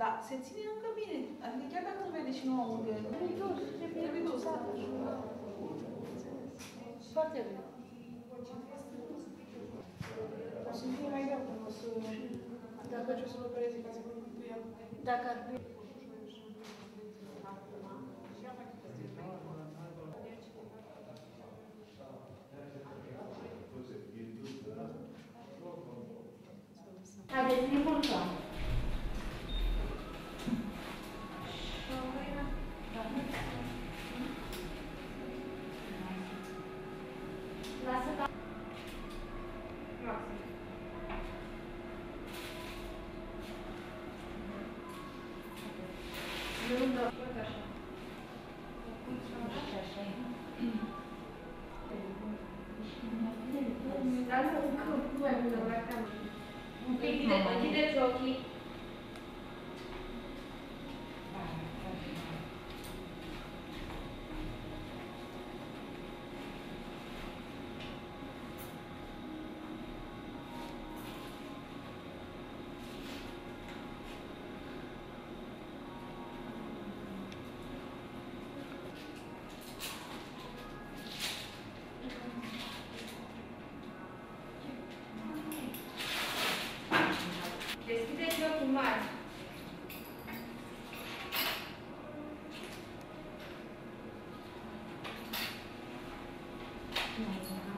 Dar se ține încă bine. Adică chiar dacă îl vede și nu aude, trebuie dus. Trebuie dus. Foarte bine. O să fie mai greu când o să... Dacă ce o să lucreze ca să vorbim cu el. Dacă ar fi... Haideți, ne Intanto comunque non va a cambiare. Un piccolo di giochi Thank you.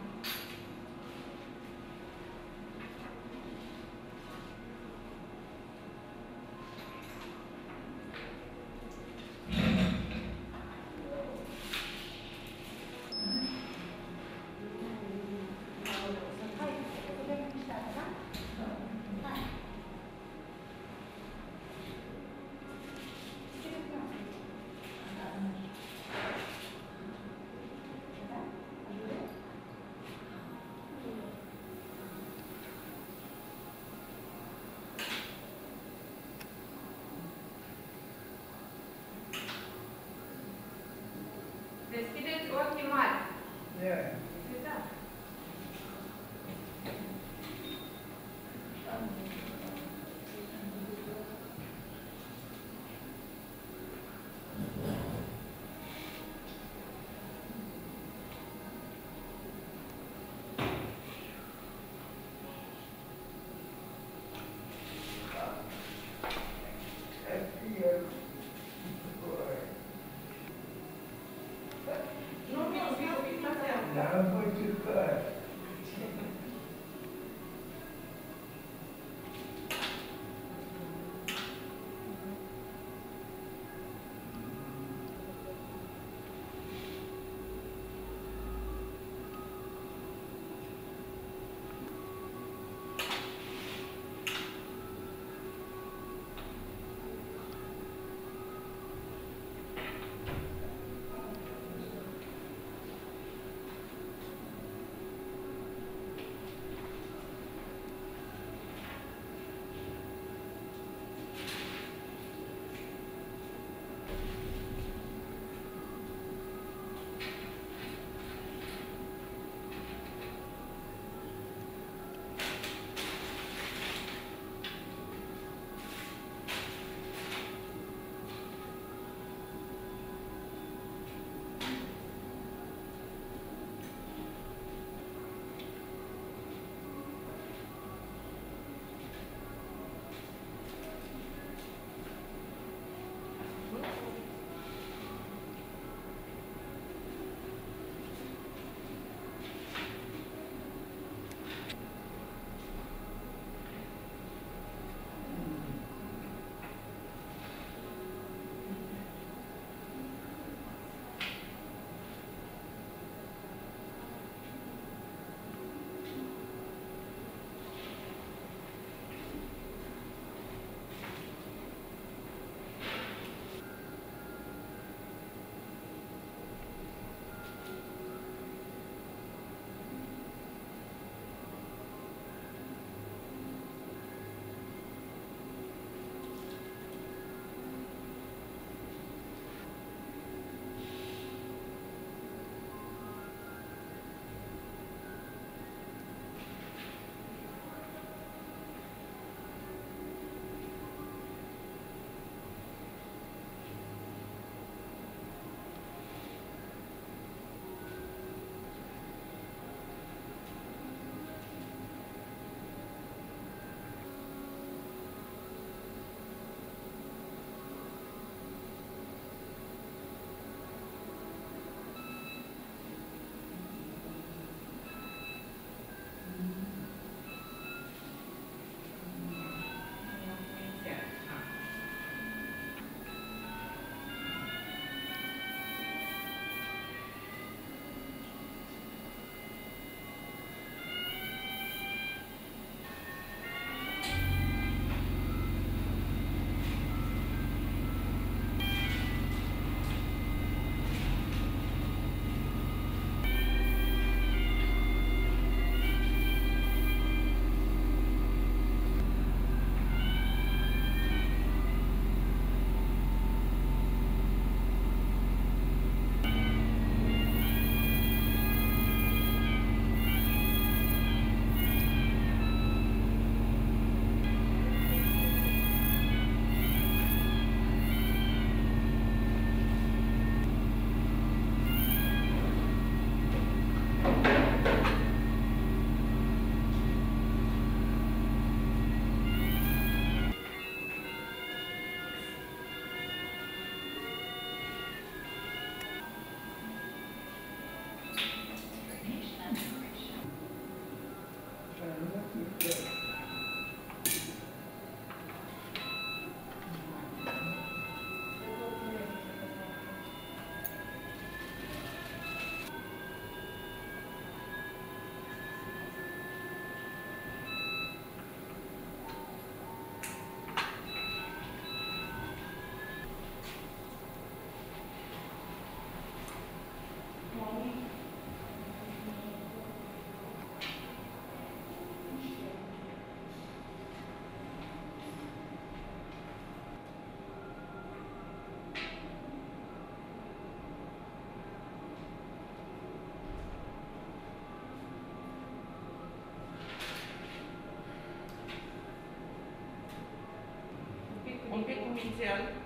chegou aqui, Mário? É. Então. confidential